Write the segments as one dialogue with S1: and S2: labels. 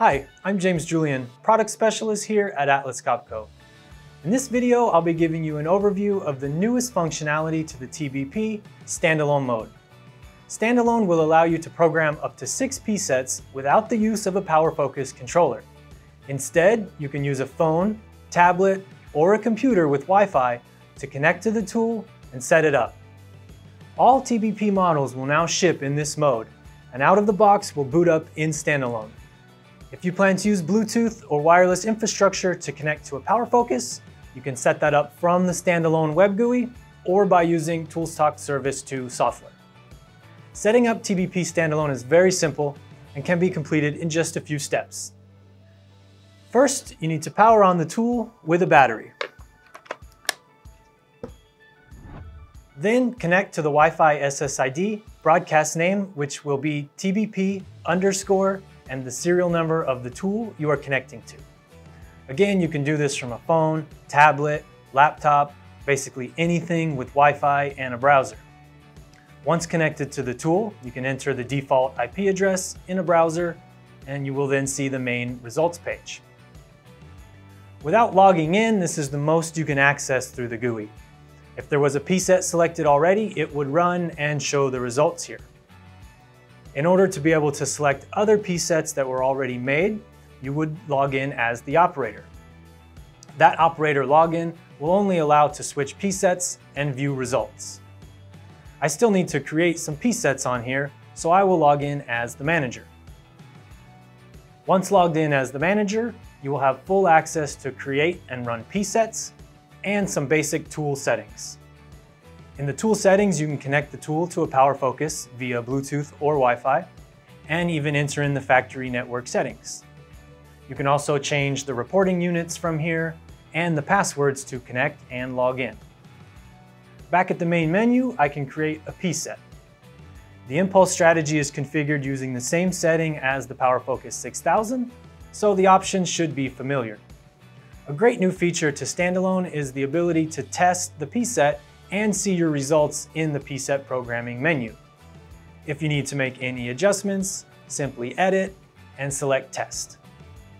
S1: Hi, I'm James Julian, Product Specialist here at Atlas Copco. In this video, I'll be giving you an overview of the newest functionality to the TBP, Standalone Mode. Standalone will allow you to program up to six P-sets without the use of a PowerFocus controller. Instead, you can use a phone, tablet, or a computer with Wi-Fi to connect to the tool and set it up. All TBP models will now ship in this mode, and out of the box will boot up in Standalone. If you plan to use Bluetooth or wireless infrastructure to connect to a PowerFocus, you can set that up from the standalone web GUI or by using ToolsTalk Service 2 software. Setting up TBP standalone is very simple and can be completed in just a few steps. First, you need to power on the tool with a battery. Then connect to the Wi-Fi SSID broadcast name, which will be TBP underscore and the serial number of the tool you are connecting to. Again, you can do this from a phone, tablet, laptop, basically anything with Wi-Fi and a browser. Once connected to the tool, you can enter the default IP address in a browser and you will then see the main results page. Without logging in, this is the most you can access through the GUI. If there was a pset selected already, it would run and show the results here. In order to be able to select other P-sets that were already made, you would log in as the operator. That operator login will only allow to switch P-sets and view results. I still need to create some P-sets on here, so I will log in as the manager. Once logged in as the manager, you will have full access to create and run P-sets and some basic tool settings. In the tool settings, you can connect the tool to a PowerFocus via Bluetooth or Wi-Fi, and even enter in the factory network settings. You can also change the reporting units from here and the passwords to connect and log in. Back at the main menu, I can create a P-set. The impulse strategy is configured using the same setting as the PowerFocus 6000, so the options should be familiar. A great new feature to standalone is the ability to test the P-set and see your results in the PSET programming menu. If you need to make any adjustments, simply edit and select test.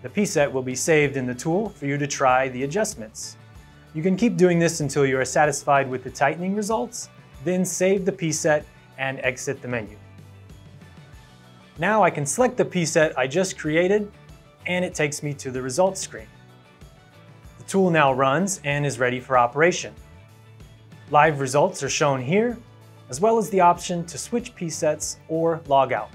S1: The PSET will be saved in the tool for you to try the adjustments. You can keep doing this until you are satisfied with the tightening results, then save the PSET and exit the menu. Now I can select the PSET I just created and it takes me to the results screen. The tool now runs and is ready for operation. Live results are shown here, as well as the option to switch P-sets or log out.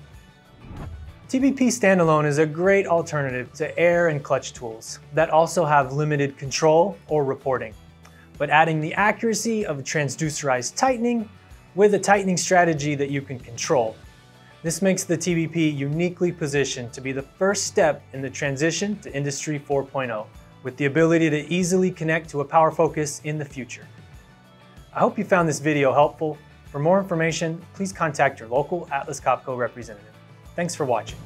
S1: TBP Standalone is a great alternative to air and clutch tools that also have limited control or reporting, but adding the accuracy of transducerized tightening with a tightening strategy that you can control. This makes the TBP uniquely positioned to be the first step in the transition to Industry 4.0, with the ability to easily connect to a PowerFocus in the future. I hope you found this video helpful. For more information, please contact your local Atlas Copco representative. Thanks for watching.